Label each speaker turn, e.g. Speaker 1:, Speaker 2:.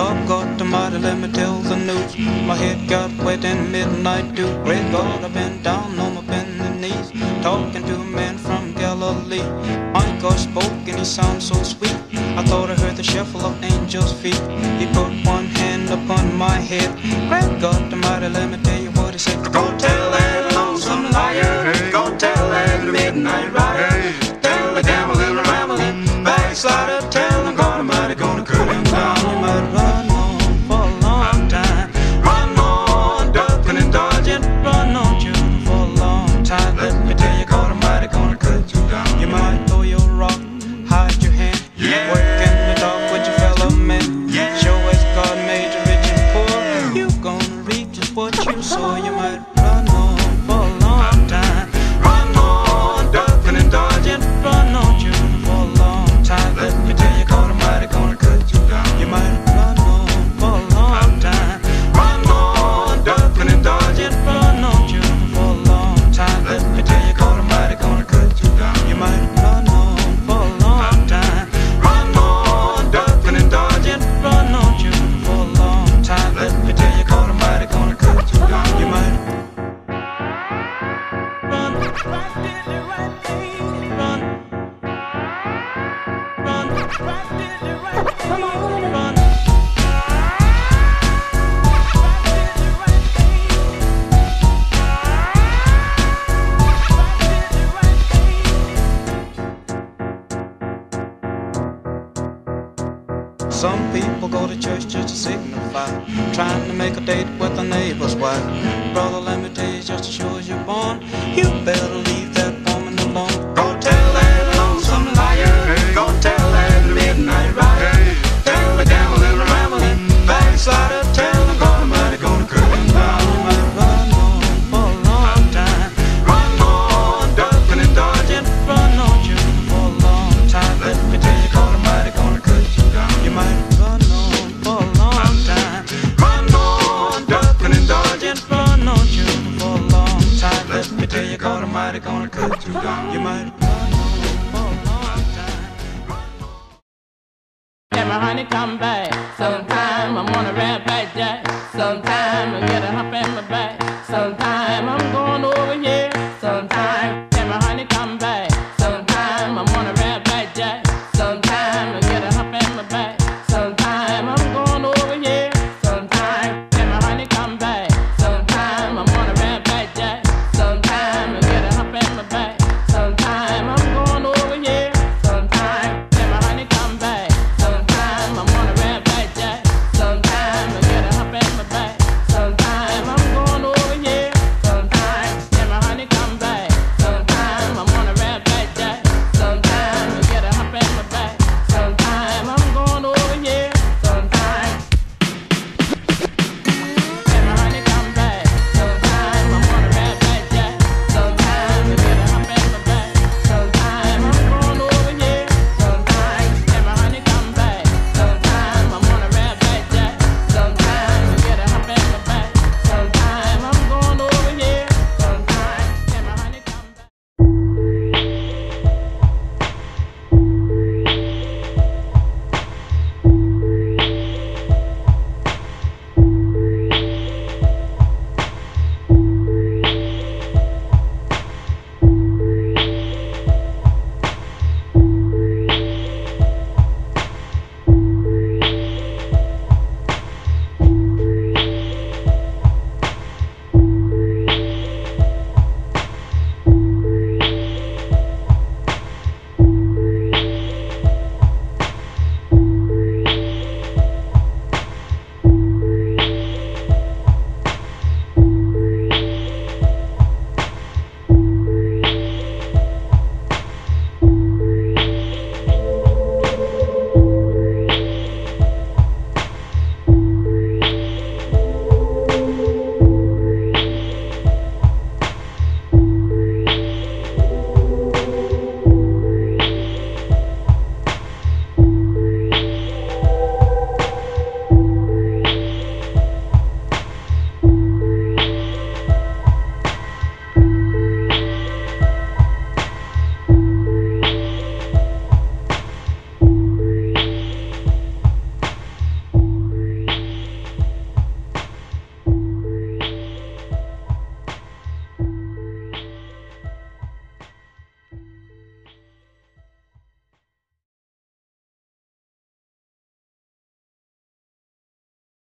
Speaker 1: dog got mighty, let me tell the news. My head got wet in midnight dew. Great God, I've been down on my bending knees, talking to a man from Galilee. My God spoke and he sounded so sweet. I thought I heard the shuffle of angels' feet. He put one hand upon my head. Great God, mighty, let me Some people go to church just to signify, trying to make a date with a neighbor's wife. Brother, let me tell you just as sure as you're born, you better
Speaker 2: my honey come back. Sometime I'm on a rap back jack. Sometime I get a hump in my back. Sometime I'm going to